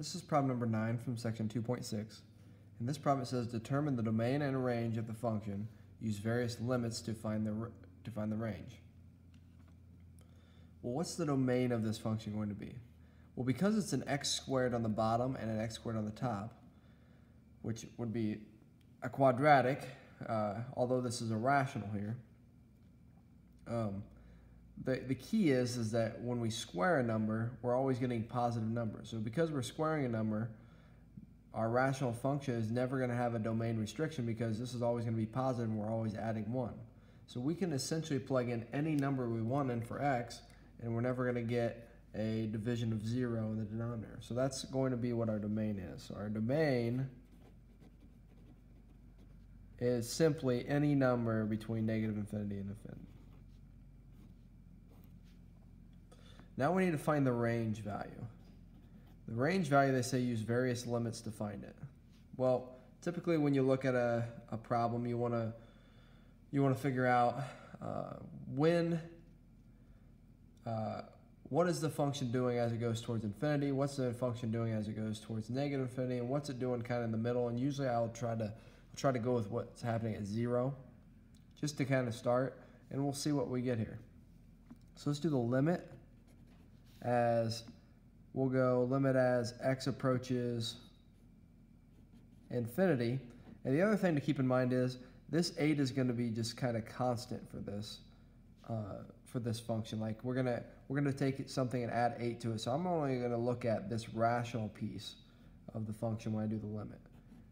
This is problem number 9 from section 2.6. In this problem it says determine the domain and range of the function. Use various limits to find the, to find the range. Well, what's the domain of this function going to be? Well, because it's an x squared on the bottom and an x squared on the top, which would be a quadratic, uh, although this is a rational here, um, the, the key is is that when we square a number, we're always getting positive numbers. So because we're squaring a number, our rational function is never going to have a domain restriction because this is always going to be positive and we're always adding 1. So we can essentially plug in any number we want in for x and we're never going to get a division of 0 in the denominator. So that's going to be what our domain is. So our domain is simply any number between negative infinity and infinity. Now we need to find the range value. The range value, they say, use various limits to find it. Well, typically when you look at a, a problem, you want to you want to figure out uh, when, uh, what is the function doing as it goes towards infinity, what's the function doing as it goes towards negative infinity, and what's it doing kind of in the middle. And usually I'll try to I'll try to go with what's happening at zero, just to kind of start, and we'll see what we get here. So let's do the limit as we'll go limit as x approaches infinity. And the other thing to keep in mind is this 8 is going to be just kind of constant for this uh, for this function. Like we're gonna we're gonna take something and add 8 to it. So I'm only going to look at this rational piece of the function when I do the limit.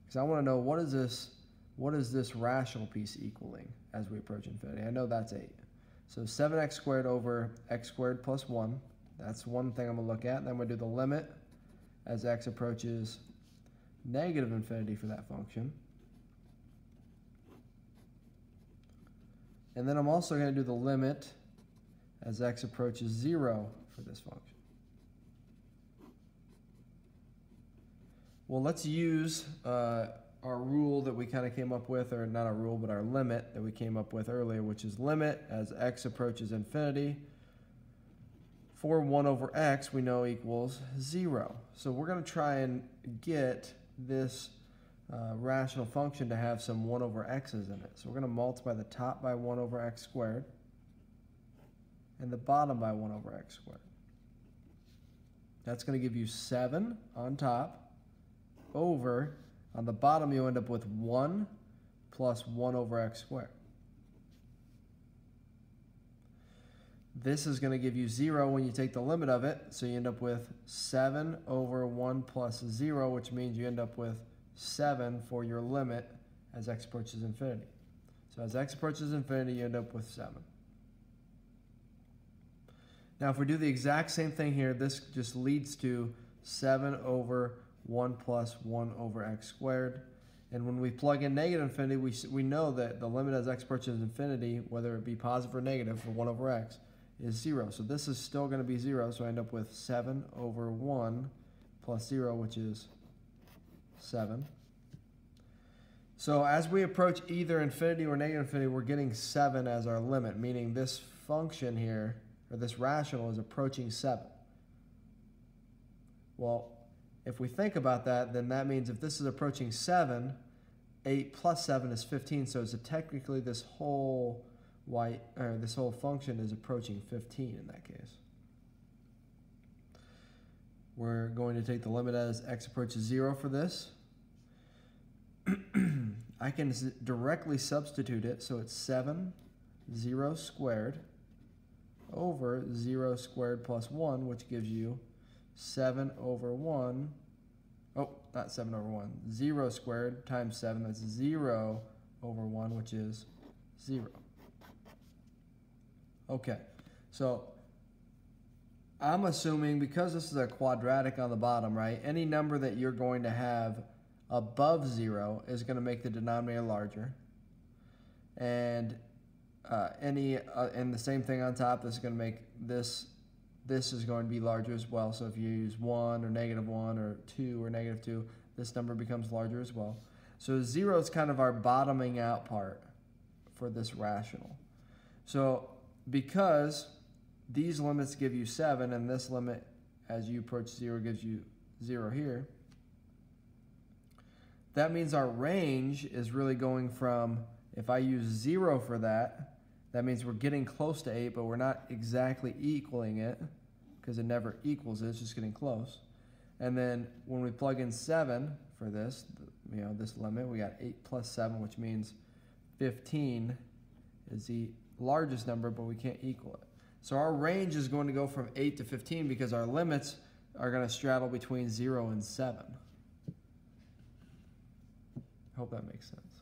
Because I want to know what is this what is this rational piece equaling as we approach infinity. I know that's 8. So 7x squared over x squared plus 1 that's one thing I'm to look at. Then we'll do the limit as x approaches negative infinity for that function. And then I'm also going to do the limit as x approaches 0 for this function. Well, let's use uh, our rule that we kind of came up with, or not a rule, but our limit that we came up with earlier, which is limit as x approaches infinity for 1 over x we know equals 0. So we're going to try and get this uh, rational function to have some 1 over x's in it. So we're going to multiply the top by 1 over x squared and the bottom by 1 over x squared. That's going to give you 7 on top over, on the bottom you end up with 1 plus 1 over x squared. This is going to give you 0 when you take the limit of it, so you end up with 7 over 1 plus 0, which means you end up with 7 for your limit as x approaches infinity. So as x approaches infinity, you end up with 7. Now if we do the exact same thing here, this just leads to 7 over 1 plus 1 over x squared. And when we plug in negative infinity, we, we know that the limit as x approaches infinity, whether it be positive or negative for 1 over x, is 0. So this is still going to be 0, so I end up with 7 over 1 plus 0, which is 7. So as we approach either infinity or negative infinity, we're getting 7 as our limit, meaning this function here, or this rational, is approaching 7. Well, if we think about that, then that means if this is approaching 7, 8 plus 7 is 15, so it's technically this whole y, or this whole function is approaching 15 in that case. We're going to take the limit as x approaches 0 for this. I can directly substitute it, so it's 7, 0 squared over 0 squared plus 1, which gives you 7 over 1. Oh, not 7 over 1. 0 squared times 7, that's 0 over 1, which is 0. Okay, so I'm assuming because this is a quadratic on the bottom, right? Any number that you're going to have above zero is going to make the denominator larger. And uh, any uh, and the same thing on top, this is going to make this this is going to be larger as well. So if you use 1 or negative 1 or 2 or negative 2, this number becomes larger as well. So 0 is kind of our bottoming out part for this rational. So because these limits give you 7 and this limit as you approach 0 gives you 0 here. That means our range is really going from, if I use 0 for that, that means we're getting close to 8, but we're not exactly equaling it because it never equals it, it's just getting close. And then when we plug in 7 for this, you know, this limit, we got 8 plus 7, which means 15 is the largest number, but we can't equal it. So our range is going to go from 8 to 15 because our limits are going to straddle between 0 and 7. Hope that makes sense.